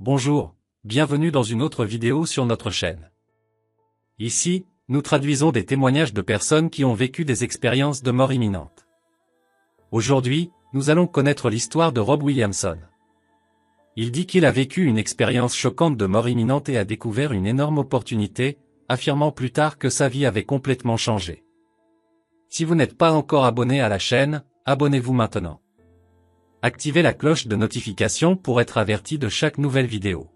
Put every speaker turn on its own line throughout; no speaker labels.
Bonjour, bienvenue dans une autre vidéo sur notre chaîne. Ici, nous traduisons des témoignages de personnes qui ont vécu des expériences de mort imminente. Aujourd'hui, nous allons connaître l'histoire de Rob Williamson. Il dit qu'il a vécu une expérience choquante de mort imminente et a découvert une énorme opportunité, affirmant plus tard que sa vie avait complètement changé. Si vous n'êtes pas encore abonné à la chaîne, abonnez-vous maintenant. Activez la cloche de notification pour être averti de chaque nouvelle vidéo.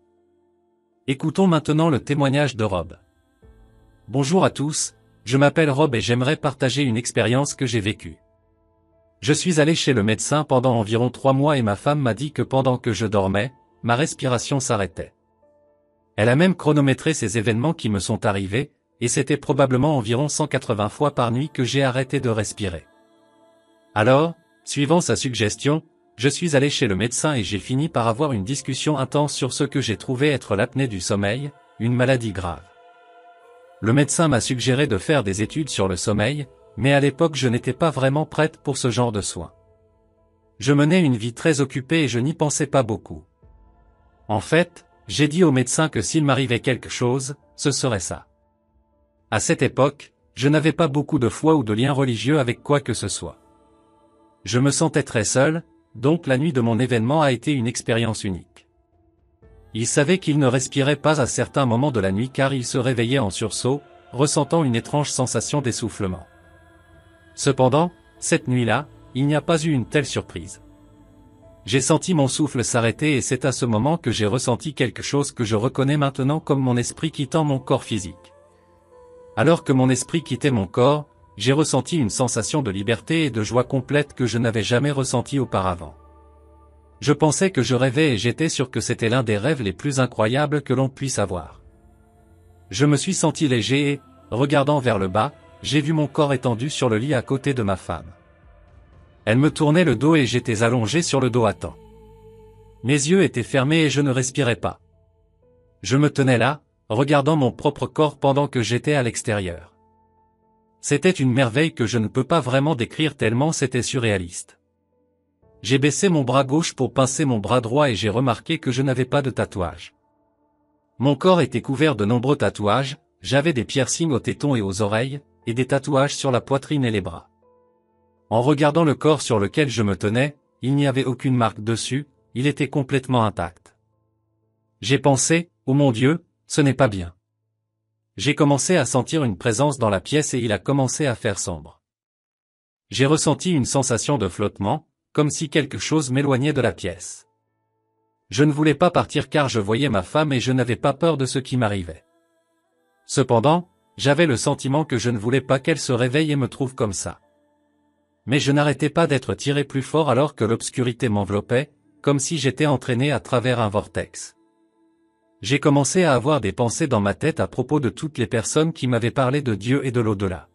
Écoutons maintenant le témoignage de Rob. Bonjour à tous, je m'appelle Rob et j'aimerais partager une expérience que j'ai vécue. Je suis allé chez le médecin pendant environ trois mois et ma femme m'a dit que pendant que je dormais, ma respiration s'arrêtait. Elle a même chronométré ces événements qui me sont arrivés, et c'était probablement environ 180 fois par nuit que j'ai arrêté de respirer. Alors, suivant sa suggestion, je suis allé chez le médecin et j'ai fini par avoir une discussion intense sur ce que j'ai trouvé être l'apnée du sommeil, une maladie grave. Le médecin m'a suggéré de faire des études sur le sommeil, mais à l'époque je n'étais pas vraiment prête pour ce genre de soins. Je menais une vie très occupée et je n'y pensais pas beaucoup. En fait, j'ai dit au médecin que s'il m'arrivait quelque chose, ce serait ça. À cette époque, je n'avais pas beaucoup de foi ou de lien religieux avec quoi que ce soit. Je me sentais très seul, donc la nuit de mon événement a été une expérience unique. Il savait qu'il ne respirait pas à certains moments de la nuit car il se réveillait en sursaut, ressentant une étrange sensation d'essoufflement. Cependant, cette nuit-là, il n'y a pas eu une telle surprise. J'ai senti mon souffle s'arrêter et c'est à ce moment que j'ai ressenti quelque chose que je reconnais maintenant comme mon esprit quittant mon corps physique. Alors que mon esprit quittait mon corps, j'ai ressenti une sensation de liberté et de joie complète que je n'avais jamais ressentie auparavant. Je pensais que je rêvais et j'étais sûr que c'était l'un des rêves les plus incroyables que l'on puisse avoir. Je me suis senti léger et, regardant vers le bas, j'ai vu mon corps étendu sur le lit à côté de ma femme. Elle me tournait le dos et j'étais allongé sur le dos à temps. Mes yeux étaient fermés et je ne respirais pas. Je me tenais là, regardant mon propre corps pendant que j'étais à l'extérieur. C'était une merveille que je ne peux pas vraiment décrire tellement c'était surréaliste. J'ai baissé mon bras gauche pour pincer mon bras droit et j'ai remarqué que je n'avais pas de tatouage. Mon corps était couvert de nombreux tatouages, j'avais des piercings aux tétons et aux oreilles, et des tatouages sur la poitrine et les bras. En regardant le corps sur lequel je me tenais, il n'y avait aucune marque dessus, il était complètement intact. J'ai pensé, oh mon Dieu, ce n'est pas bien. J'ai commencé à sentir une présence dans la pièce et il a commencé à faire sombre. J'ai ressenti une sensation de flottement, comme si quelque chose m'éloignait de la pièce. Je ne voulais pas partir car je voyais ma femme et je n'avais pas peur de ce qui m'arrivait. Cependant, j'avais le sentiment que je ne voulais pas qu'elle se réveille et me trouve comme ça. Mais je n'arrêtais pas d'être tiré plus fort alors que l'obscurité m'enveloppait, comme si j'étais entraîné à travers un vortex. J'ai commencé à avoir des pensées dans ma tête à propos de toutes les personnes qui m'avaient parlé de Dieu et de l'au-delà.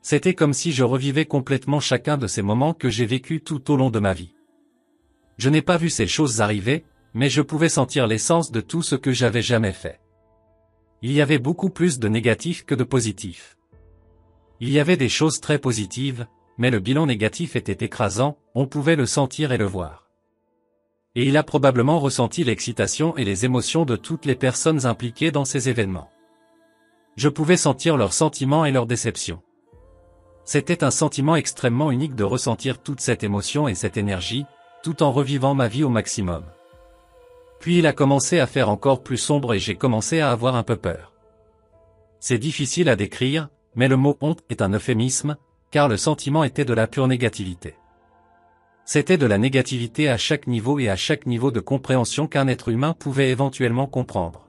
C'était comme si je revivais complètement chacun de ces moments que j'ai vécus tout au long de ma vie. Je n'ai pas vu ces choses arriver, mais je pouvais sentir l'essence de tout ce que j'avais jamais fait. Il y avait beaucoup plus de négatifs que de positifs. Il y avait des choses très positives, mais le bilan négatif était écrasant, on pouvait le sentir et le voir. Et il a probablement ressenti l'excitation et les émotions de toutes les personnes impliquées dans ces événements. Je pouvais sentir leurs sentiments et leurs déceptions. C'était un sentiment extrêmement unique de ressentir toute cette émotion et cette énergie, tout en revivant ma vie au maximum. Puis il a commencé à faire encore plus sombre et j'ai commencé à avoir un peu peur. C'est difficile à décrire, mais le mot honte est un euphémisme, car le sentiment était de la pure négativité. C'était de la négativité à chaque niveau et à chaque niveau de compréhension qu'un être humain pouvait éventuellement comprendre.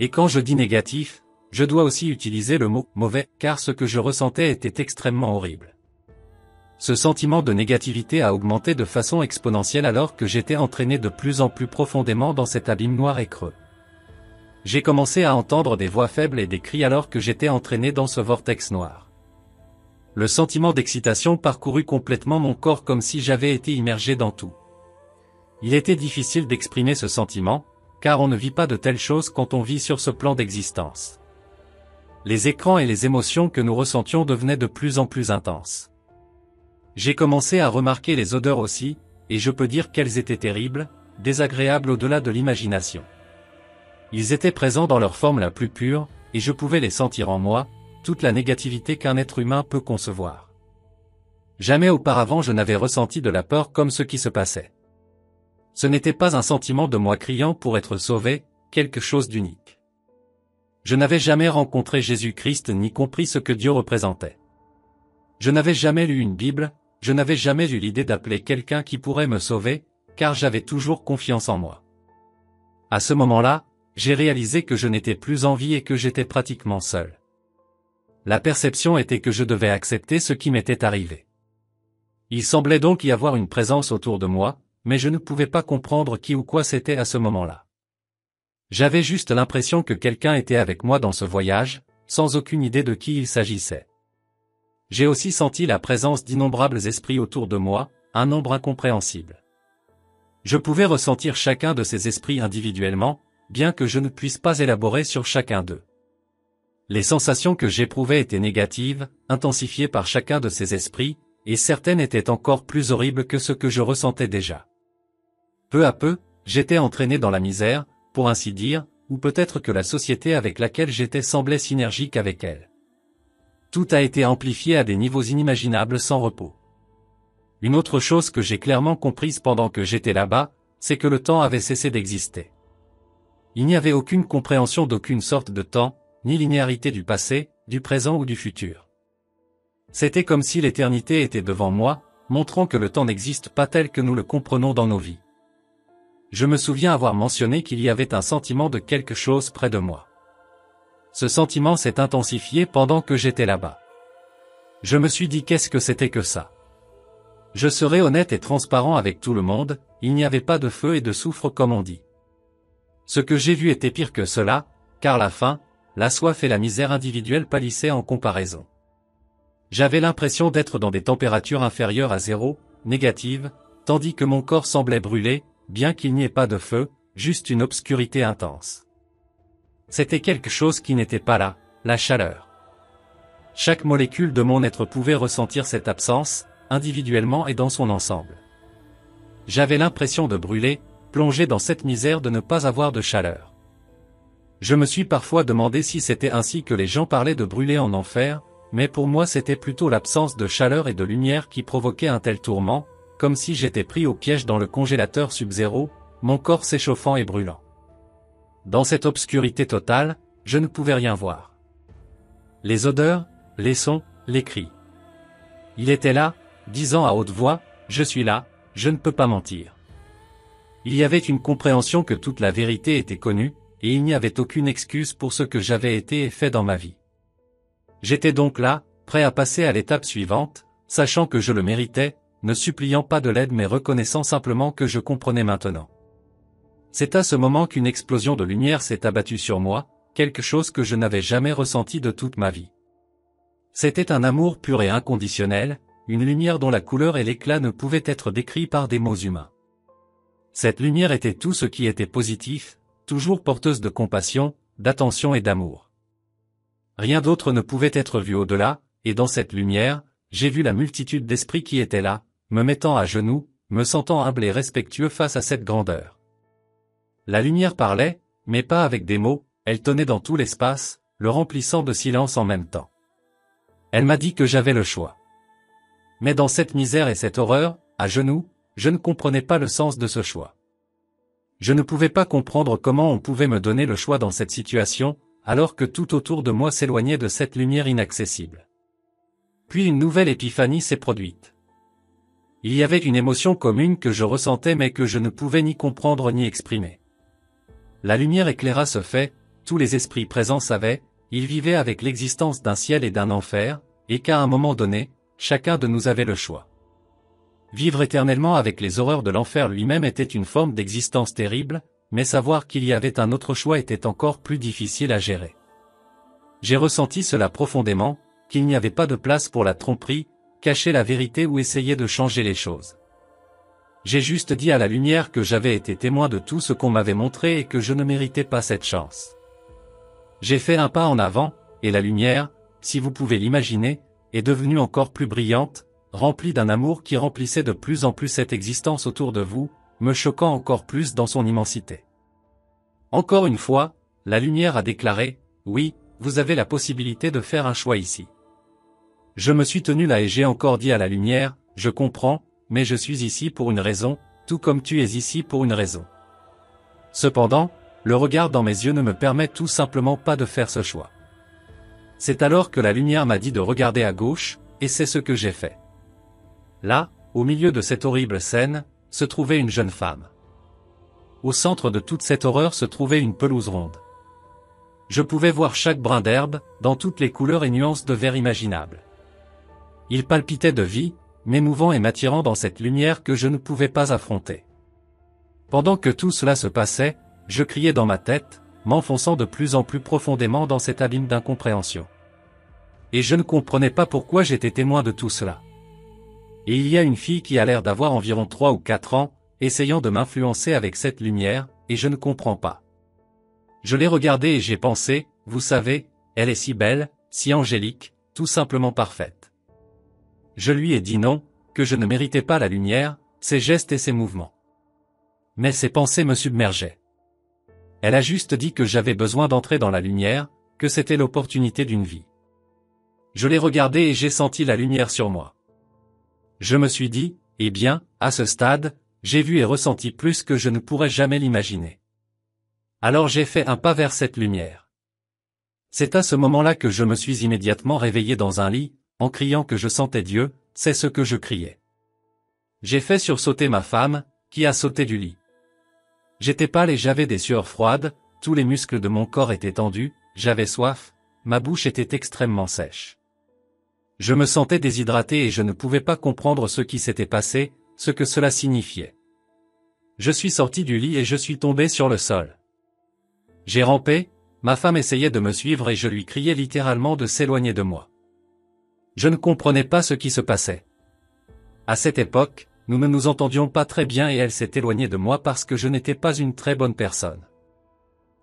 Et quand je dis négatif, je dois aussi utiliser le mot mauvais, car ce que je ressentais était extrêmement horrible. Ce sentiment de négativité a augmenté de façon exponentielle alors que j'étais entraîné de plus en plus profondément dans cet abîme noir et creux. J'ai commencé à entendre des voix faibles et des cris alors que j'étais entraîné dans ce vortex noir. Le sentiment d'excitation parcourut complètement mon corps comme si j'avais été immergé dans tout. Il était difficile d'exprimer ce sentiment, car on ne vit pas de telles choses quand on vit sur ce plan d'existence. Les écrans et les émotions que nous ressentions devenaient de plus en plus intenses. J'ai commencé à remarquer les odeurs aussi, et je peux dire qu'elles étaient terribles, désagréables au-delà de l'imagination. Ils étaient présents dans leur forme la plus pure, et je pouvais les sentir en moi, toute la négativité qu'un être humain peut concevoir. Jamais auparavant je n'avais ressenti de la peur comme ce qui se passait. Ce n'était pas un sentiment de moi criant pour être sauvé, quelque chose d'unique. Je n'avais jamais rencontré Jésus-Christ ni compris ce que Dieu représentait. Je n'avais jamais lu une Bible, je n'avais jamais eu l'idée d'appeler quelqu'un qui pourrait me sauver, car j'avais toujours confiance en moi. À ce moment-là, j'ai réalisé que je n'étais plus en vie et que j'étais pratiquement seul. La perception était que je devais accepter ce qui m'était arrivé. Il semblait donc y avoir une présence autour de moi, mais je ne pouvais pas comprendre qui ou quoi c'était à ce moment-là. J'avais juste l'impression que quelqu'un était avec moi dans ce voyage, sans aucune idée de qui il s'agissait. J'ai aussi senti la présence d'innombrables esprits autour de moi, un nombre incompréhensible. Je pouvais ressentir chacun de ces esprits individuellement, bien que je ne puisse pas élaborer sur chacun d'eux. Les sensations que j'éprouvais étaient négatives, intensifiées par chacun de ces esprits, et certaines étaient encore plus horribles que ce que je ressentais déjà. Peu à peu, j'étais entraîné dans la misère, pour ainsi dire, ou peut-être que la société avec laquelle j'étais semblait synergique avec elle. Tout a été amplifié à des niveaux inimaginables sans repos. Une autre chose que j'ai clairement comprise pendant que j'étais là-bas, c'est que le temps avait cessé d'exister. Il n'y avait aucune compréhension d'aucune sorte de temps, ni linéarité du passé, du présent ou du futur. C'était comme si l'éternité était devant moi, montrant que le temps n'existe pas tel que nous le comprenons dans nos vies. Je me souviens avoir mentionné qu'il y avait un sentiment de quelque chose près de moi. Ce sentiment s'est intensifié pendant que j'étais là-bas. Je me suis dit qu'est-ce que c'était que ça? Je serai honnête et transparent avec tout le monde, il n'y avait pas de feu et de soufre comme on dit. Ce que j'ai vu était pire que cela, car la faim, la soif et la misère individuelle pâlissaient en comparaison. J'avais l'impression d'être dans des températures inférieures à zéro, négatives, tandis que mon corps semblait brûler, bien qu'il n'y ait pas de feu, juste une obscurité intense. C'était quelque chose qui n'était pas là, la chaleur. Chaque molécule de mon être pouvait ressentir cette absence, individuellement et dans son ensemble. J'avais l'impression de brûler, plongé dans cette misère de ne pas avoir de chaleur. Je me suis parfois demandé si c'était ainsi que les gens parlaient de brûler en enfer, mais pour moi c'était plutôt l'absence de chaleur et de lumière qui provoquait un tel tourment, comme si j'étais pris au piège dans le congélateur sub-zéro, mon corps s'échauffant et brûlant. Dans cette obscurité totale, je ne pouvais rien voir. Les odeurs, les sons, les cris. Il était là, disant à haute voix, Je suis là, je ne peux pas mentir. Il y avait une compréhension que toute la vérité était connue, et il n'y avait aucune excuse pour ce que j'avais été et fait dans ma vie. J'étais donc là, prêt à passer à l'étape suivante, sachant que je le méritais, ne suppliant pas de l'aide mais reconnaissant simplement que je comprenais maintenant. C'est à ce moment qu'une explosion de lumière s'est abattue sur moi, quelque chose que je n'avais jamais ressenti de toute ma vie. C'était un amour pur et inconditionnel, une lumière dont la couleur et l'éclat ne pouvaient être décrits par des mots humains. Cette lumière était tout ce qui était positif, toujours porteuse de compassion, d'attention et d'amour. Rien d'autre ne pouvait être vu au-delà, et dans cette lumière, j'ai vu la multitude d'esprits qui étaient là, me mettant à genoux, me sentant humble et respectueux face à cette grandeur. La lumière parlait, mais pas avec des mots, elle tenait dans tout l'espace, le remplissant de silence en même temps. Elle m'a dit que j'avais le choix. Mais dans cette misère et cette horreur, à genoux, je ne comprenais pas le sens de ce choix. Je ne pouvais pas comprendre comment on pouvait me donner le choix dans cette situation, alors que tout autour de moi s'éloignait de cette lumière inaccessible. Puis une nouvelle épiphanie s'est produite. Il y avait une émotion commune que je ressentais mais que je ne pouvais ni comprendre ni exprimer. La lumière éclaira ce fait, tous les esprits présents savaient, ils vivaient avec l'existence d'un ciel et d'un enfer, et qu'à un moment donné, chacun de nous avait le choix. Vivre éternellement avec les horreurs de l'enfer lui-même était une forme d'existence terrible, mais savoir qu'il y avait un autre choix était encore plus difficile à gérer. J'ai ressenti cela profondément, qu'il n'y avait pas de place pour la tromperie, cacher la vérité ou essayer de changer les choses. J'ai juste dit à la lumière que j'avais été témoin de tout ce qu'on m'avait montré et que je ne méritais pas cette chance. J'ai fait un pas en avant, et la lumière, si vous pouvez l'imaginer, est devenue encore plus brillante, remplie d'un amour qui remplissait de plus en plus cette existence autour de vous, me choquant encore plus dans son immensité. Encore une fois, la lumière a déclaré, oui, vous avez la possibilité de faire un choix ici. Je me suis tenu là et j'ai encore dit à la lumière, je comprends, mais je suis ici pour une raison, tout comme tu es ici pour une raison. Cependant, le regard dans mes yeux ne me permet tout simplement pas de faire ce choix. C'est alors que la lumière m'a dit de regarder à gauche, et c'est ce que j'ai fait. Là, au milieu de cette horrible scène, se trouvait une jeune femme. Au centre de toute cette horreur se trouvait une pelouse ronde. Je pouvais voir chaque brin d'herbe, dans toutes les couleurs et nuances de vert imaginables. Il palpitait de vie, m'émouvant et m'attirant dans cette lumière que je ne pouvais pas affronter. Pendant que tout cela se passait, je criais dans ma tête, m'enfonçant de plus en plus profondément dans cet abîme d'incompréhension. Et je ne comprenais pas pourquoi j'étais témoin de tout cela. Et il y a une fille qui a l'air d'avoir environ trois ou quatre ans, essayant de m'influencer avec cette lumière, et je ne comprends pas. Je l'ai regardée et j'ai pensé, vous savez, elle est si belle, si angélique, tout simplement parfaite. Je lui ai dit non, que je ne méritais pas la lumière, ses gestes et ses mouvements. Mais ses pensées me submergeaient. Elle a juste dit que j'avais besoin d'entrer dans la lumière, que c'était l'opportunité d'une vie. Je l'ai regardée et j'ai senti la lumière sur moi. Je me suis dit, eh bien, à ce stade, j'ai vu et ressenti plus que je ne pourrais jamais l'imaginer. Alors j'ai fait un pas vers cette lumière. C'est à ce moment-là que je me suis immédiatement réveillé dans un lit, en criant que je sentais Dieu, c'est ce que je criais. J'ai fait sursauter ma femme, qui a sauté du lit. J'étais pâle et j'avais des sueurs froides, tous les muscles de mon corps étaient tendus, j'avais soif, ma bouche était extrêmement sèche. Je me sentais déshydraté et je ne pouvais pas comprendre ce qui s'était passé, ce que cela signifiait. Je suis sorti du lit et je suis tombé sur le sol. J'ai rampé, ma femme essayait de me suivre et je lui criais littéralement de s'éloigner de moi. Je ne comprenais pas ce qui se passait. À cette époque, nous ne nous entendions pas très bien et elle s'est éloignée de moi parce que je n'étais pas une très bonne personne.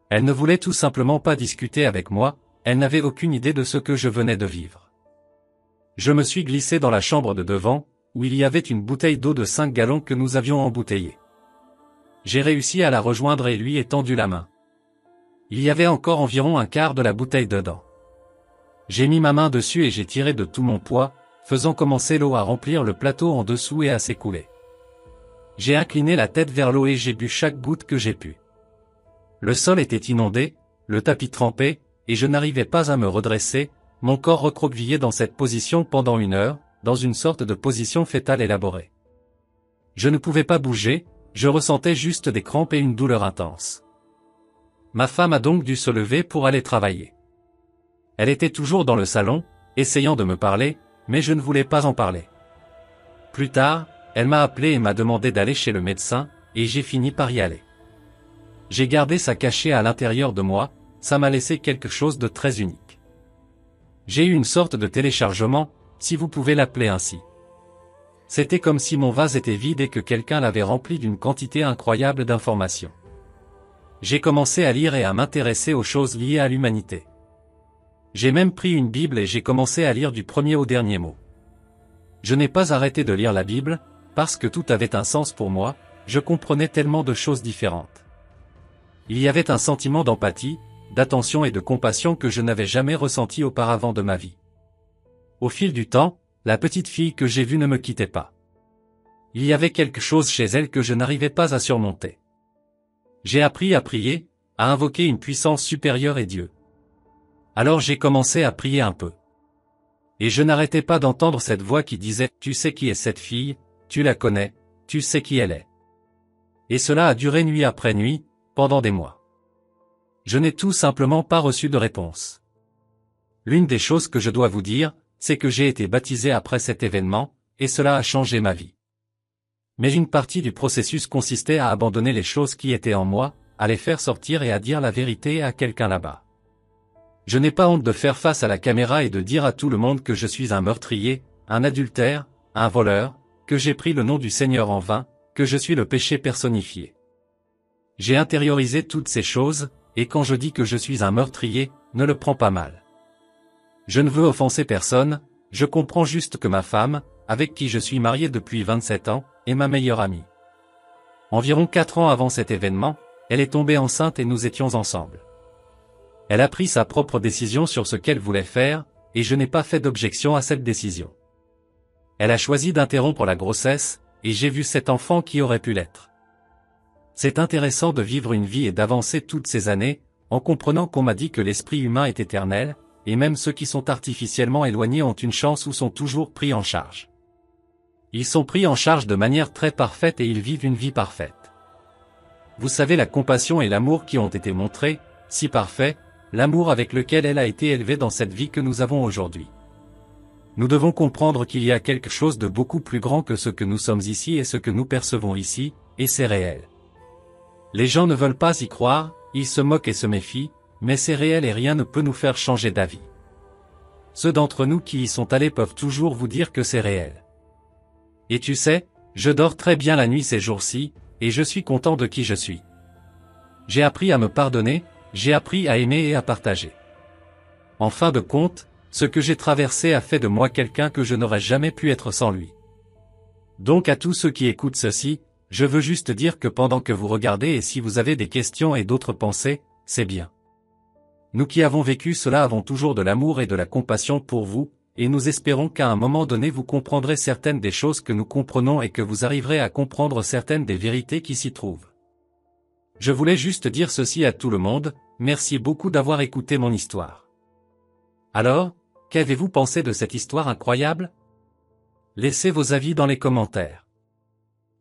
Elle ne voulait tout simplement pas discuter avec moi, elle n'avait aucune idée de ce que je venais de vivre. Je me suis glissé dans la chambre de devant, où il y avait une bouteille d'eau de 5 gallons que nous avions embouteillée. J'ai réussi à la rejoindre et lui ai tendu la main. Il y avait encore environ un quart de la bouteille dedans. J'ai mis ma main dessus et j'ai tiré de tout mon poids, faisant commencer l'eau à remplir le plateau en dessous et à s'écouler. J'ai incliné la tête vers l'eau et j'ai bu chaque goutte que j'ai pu. Le sol était inondé, le tapis trempé, et je n'arrivais pas à me redresser, mon corps recroquevillé dans cette position pendant une heure, dans une sorte de position fétale élaborée. Je ne pouvais pas bouger, je ressentais juste des crampes et une douleur intense. Ma femme a donc dû se lever pour aller travailler. Elle était toujours dans le salon, essayant de me parler, mais je ne voulais pas en parler. Plus tard, elle m'a appelé et m'a demandé d'aller chez le médecin, et j'ai fini par y aller. J'ai gardé ça caché à l'intérieur de moi, ça m'a laissé quelque chose de très unique. J'ai eu une sorte de téléchargement, si vous pouvez l'appeler ainsi. C'était comme si mon vase était vide et que quelqu'un l'avait rempli d'une quantité incroyable d'informations. J'ai commencé à lire et à m'intéresser aux choses liées à l'humanité. J'ai même pris une Bible et j'ai commencé à lire du premier au dernier mot. Je n'ai pas arrêté de lire la Bible, parce que tout avait un sens pour moi, je comprenais tellement de choses différentes. Il y avait un sentiment d'empathie, d'attention et de compassion que je n'avais jamais ressenti auparavant de ma vie. Au fil du temps, la petite fille que j'ai vue ne me quittait pas. Il y avait quelque chose chez elle que je n'arrivais pas à surmonter. J'ai appris à prier, à invoquer une puissance supérieure et Dieu. Alors j'ai commencé à prier un peu. Et je n'arrêtais pas d'entendre cette voix qui disait, Tu sais qui est cette fille, tu la connais, tu sais qui elle est. Et cela a duré nuit après nuit, pendant des mois. Je n'ai tout simplement pas reçu de réponse. L'une des choses que je dois vous dire, c'est que j'ai été baptisé après cet événement, et cela a changé ma vie. Mais une partie du processus consistait à abandonner les choses qui étaient en moi, à les faire sortir et à dire la vérité à quelqu'un là-bas. Je n'ai pas honte de faire face à la caméra et de dire à tout le monde que je suis un meurtrier, un adultère, un voleur, que j'ai pris le nom du Seigneur en vain, que je suis le péché personnifié. J'ai intériorisé toutes ces choses, et quand je dis que je suis un meurtrier, ne le prends pas mal. Je ne veux offenser personne, je comprends juste que ma femme, avec qui je suis marié depuis 27 ans, est ma meilleure amie. Environ quatre ans avant cet événement, elle est tombée enceinte et nous étions ensemble. Elle a pris sa propre décision sur ce qu'elle voulait faire, et je n'ai pas fait d'objection à cette décision. Elle a choisi d'interrompre la grossesse, et j'ai vu cet enfant qui aurait pu l'être. C'est intéressant de vivre une vie et d'avancer toutes ces années, en comprenant qu'on m'a dit que l'esprit humain est éternel, et même ceux qui sont artificiellement éloignés ont une chance ou sont toujours pris en charge. Ils sont pris en charge de manière très parfaite et ils vivent une vie parfaite. Vous savez la compassion et l'amour qui ont été montrés, si parfaits, l'amour avec lequel elle a été élevée dans cette vie que nous avons aujourd'hui. Nous devons comprendre qu'il y a quelque chose de beaucoup plus grand que ce que nous sommes ici et ce que nous percevons ici, et c'est réel. Les gens ne veulent pas y croire, ils se moquent et se méfient, mais c'est réel et rien ne peut nous faire changer d'avis. Ceux d'entre nous qui y sont allés peuvent toujours vous dire que c'est réel. Et tu sais, je dors très bien la nuit ces jours-ci, et je suis content de qui je suis. J'ai appris à me pardonner, j'ai appris à aimer et à partager. En fin de compte, ce que j'ai traversé a fait de moi quelqu'un que je n'aurais jamais pu être sans lui. Donc à tous ceux qui écoutent ceci, je veux juste dire que pendant que vous regardez et si vous avez des questions et d'autres pensées, c'est bien. Nous qui avons vécu cela avons toujours de l'amour et de la compassion pour vous, et nous espérons qu'à un moment donné vous comprendrez certaines des choses que nous comprenons et que vous arriverez à comprendre certaines des vérités qui s'y trouvent. Je voulais juste dire ceci à tout le monde, merci beaucoup d'avoir écouté mon histoire. Alors, qu'avez-vous pensé de cette histoire incroyable? Laissez vos avis dans les commentaires.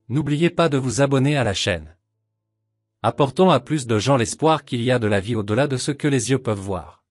N'oubliez pas de vous abonner à la chaîne. Apportons à plus de gens l'espoir qu'il y a de la vie au-delà de ce que les yeux peuvent voir.